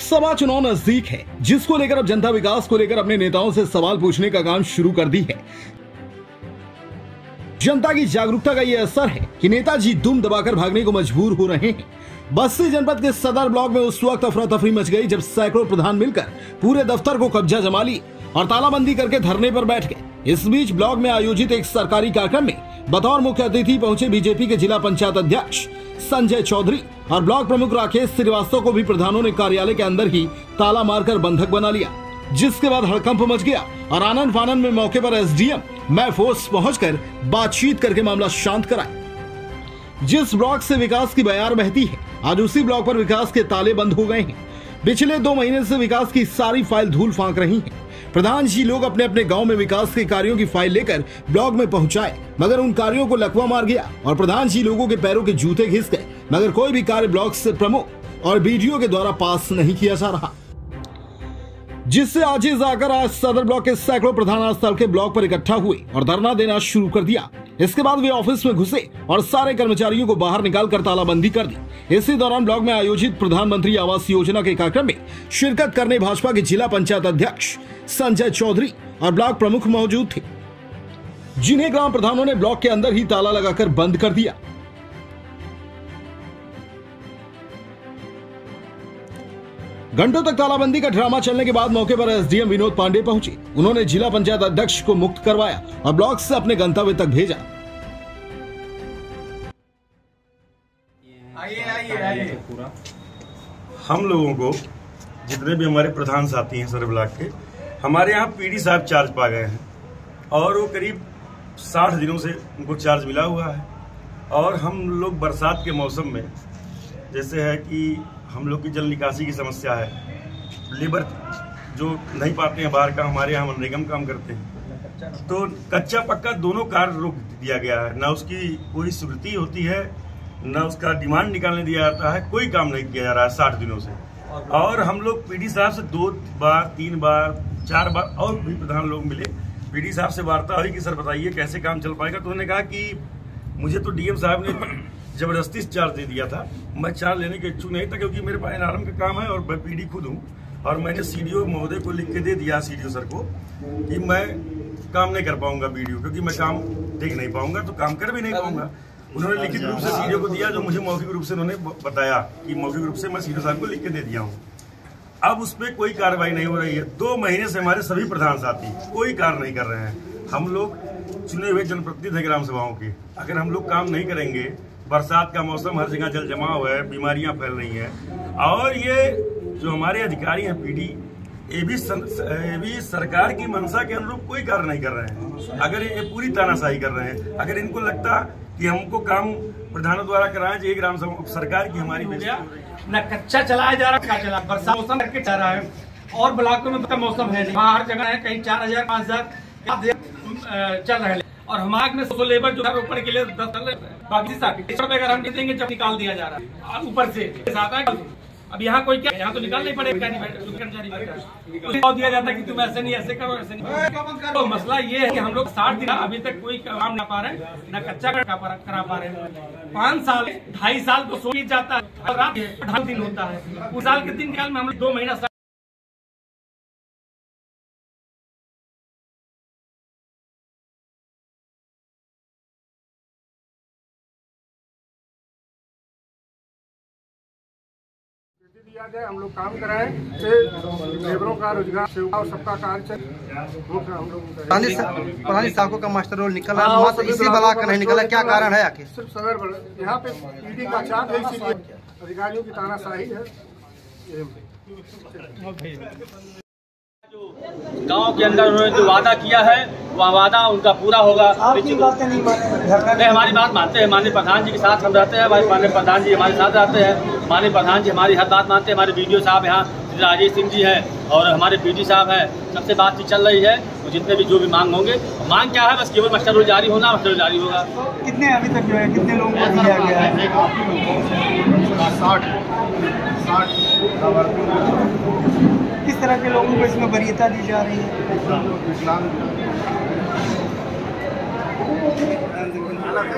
लोकसभा चुनाव नज़दीक है, जिसको लेकर अब जनता विकास को लेकर अपने नेताओं से सवाल पूछने का काम शुरू कर दी है। जनता की जागरूकता का यह असर है कि नेताजी दुम दबाकर भागने को मजबूर हो रहे हैं। बस्ती जनपद के सदर ब्लॉक में उस वक्त अफरा तफरी मच गई, जब सैकड़ों प्रधान मिलकर पूरे दफ्तर को कब्जा जमा ली और तालाबंदी करके धरने पर बैठ गए। इस बीच ब्लॉक में आयोजित एक सरकारी कार्यक्रम में बतौर मुख्य अतिथि पहुँचे बीजेपी के जिला पंचायत अध्यक्ष संजय चौधरी। और ब्लॉक प्रमुख राकेश श्रीवास्तव को भी प्रधानों ने कार्यालय के अंदर ही ताला मारकर बंधक बना लिया, जिसके बाद हड़कंप मच गया और आनंद फानंद में मौके पर एसडीएम मैं फोर्स पहुंचकर बातचीत करके मामला शांत कराया। जिस ब्लॉक से विकास की बयार बहती है, आज उसी ब्लॉक पर विकास के ताले बंद हो गए हैं। पिछले दो महीने से विकास की सारी फ़ाइल धूल फांक रही है। प्रधान जी लोग अपने अपने गाँव में विकास के कार्यों की फ़ाइल लेकर ब्लॉक में पहुँचाए, मगर उन कार्यों को लकवा मार गया और प्रधान जी लोगों के पैरों के जूते घिस गए। मगर कोई भी कार्य ब्लॉक से प्रमुख और बीडीओ के द्वारा पास नहीं किया जा रहा। जिससे आज आकर आज सदर ब्लॉक के सैकड़ों प्रधान स्थल के ब्लॉक पर इकट्ठा हुए और धरना देना शुरू कर दिया। इसके बाद वे ऑफ़िस में घुसे और सारे कर्मचारियों को बाहर निकालकर तालाबंदी कर दी। इसी दौरान ब्लॉक में आयोजित प्रधानमंत्री आवास योजना के कार्यक्रम में शिरकत करने भाजपा के जिला पंचायत अध्यक्ष संजय चौधरी और ब्लॉक प्रमुख मौजूद थे। जिन्हें ग्राम प्रधानों ने ब्लॉक के अंदर ही ताला लगाकर बंद कर दिया। घंटों तक तालाबंदी का ड्रामा चलने के बाद मौके पर एसडीएम विनोद पांडे पहुँचे। उन्होंने जिला पंचायत अध्यक्ष को मुक्त करवाया और ब्लॉक से अपने गंतव्य तक भेजा। हम लोगों को जितने भी हमारे प्रधान साथी हैं सर ब्लॉक के हमारे यहाँ पीडी साहब चार्ज पा गए हैं। और वो करीब साठ दिनों से उनको चार्ज मिला हुआ है। और हम लोग बरसात के मौसम में जैसे है कि हम लोग की जल निकासी की समस्या है। लेबर जो नहीं पाते हैं बाहर का, हमारे यहाँ मनरेगम काम करते हैं। तो कच्चा पक्का दोनों कार्य रोक दिया गया है। ना उसकी कोई स्वीकृति होती है, न उसका डिमांड निकालने दिया जाता है। कोई काम नहीं किया जा रहा है साठ दिनों से। और हम लोग पीडी साहब से दो बार, तीन बार, चार बार, और भी प्रधान लोग मिले। पीडी साहब से वार्ता हुई कि, सर, बताइए कैसे काम चल पाएगा? तो उन्होंने कहा कि मुझे तो डीएम साहब ने ज़बरदस्ती चार्ज दे दिया था। मैं चार्ज लेने के इच्छुक नहीं था क्योंकि मेरे पास एनआरएम का काम है और मैं पीडी खुद हूँ और मैंने सीडीओ महोदय को लिख के दे दिया सीडीओ सर को कि मैं काम नहीं कर पाऊँगा वीडियो क्योंकि मैं काम देख नहीं पाऊँगा तो काम कर भी नहीं पाऊँगा। उन्होंने लिखित रूप से सीडीओ को दिया, जो मुझे मौखिक रूप से उन्होंने बताया कि मौखिक रूप से मैं सीडीओ साहब को लिख के दे दिया हूँ। अब उस पर कोई कार्रवाई नहीं हो रही है। दो महीने से हमारे सभी प्रधान साथी कोई कार्य नहीं कर रहे हैं। हम लोग चुने हुए जनप्रतिनिधि ग्राम सभाओं के। अगर हम लोग काम नहीं करेंगे बरसात का मौसम हर जगह जल जमाव है, बीमारियाँ फैल रही हैं। और ये जो हमारे अधिकारी हैं, पीडी, ये भी ये भी सरकार की मंशा के अनुरूप कोई कार्य नहीं कर रहे हैं। अगर ये पूरी तानाशाही कर रहे हैं, अगर इनको लगता कि हमको काम प्रधानों द्वारा कराए चाहिए ग्राम सरकार की हमारी न कच्चा चलाया जा रहा बरसात मौसम करके चल रहा है। और ब्लॉकों में मौसम है हर जगह है, कहीं चार हज़ार, पाँच हज़ार चल रहे हैं। और हमारे में सो लेबर जो रोपण के लिए दस अगर हम देंगे, जब निकाल दिया जा रहा है। ऊपर से अब यहाँ कोई क्या, यहाँ तो निकाल नहीं पड़ेगा दिया जाता है कि तुम ऐसे नहीं, ऐसे करो, ऐसे नहीं करो। तो मसला ये है कि हम लोग साठ दिन अभी तक कोई काम ना पा रहे न कच्चा करा पा रहे पाँच साल, ढाई साल तो सो जाता है। रात ढाई दिन होता है। उस साल के दिन काल में हम लोग दो महीना दिया जाए हम लोग काम कराएँ लेबरों का रोज़गार और सबका कार्य प्रधानी साहब का मास्टर रोल निकला हाँ, मात्र इसी बला का नहीं निकला क्या कारण है आखिर? सिर्फ़ सदर यहाँ पे ईडी का चार्ज है इसीलिए अधिकारियों की तानाशाही है। गाँव के अंदर उन्होंने जो वादा किया है वह वादा उनका पूरा होगा। नहीं हमारी बात मानते हैं। माननीय प्रधान जी के साथ हम रहते हैं माननीय प्रधान जी हमारे साथ रहते हैं। माननीय प्रधान जी हमारी हर बात मानते हैं। हमारे बी साहब यहाँ राजेश सिंह जी है और हमारे पी साहब हैं सबसे बातचीत चल रही है। तो जितने भी जो भी मांग होंगे मांग क्या है? बस केवल मास्टर रोल जारी होना मास्टर रोल जारी होगा। कितने अभी तक जो है कितने लोगों को दिया गया है? साठ। साठ। तरह के लोगों को इसमें वरीयता दी जा रही है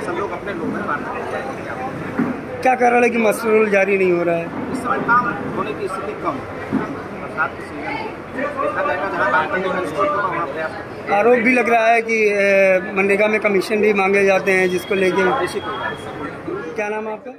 सब लोग लोग क्या है कि मशरूल जारी नहीं हो रहा है। आरोप भी लग रहा है कि मनरेगा में कमीशन भी मांगे जाते हैं जिसको लेके। क्या नाम आपका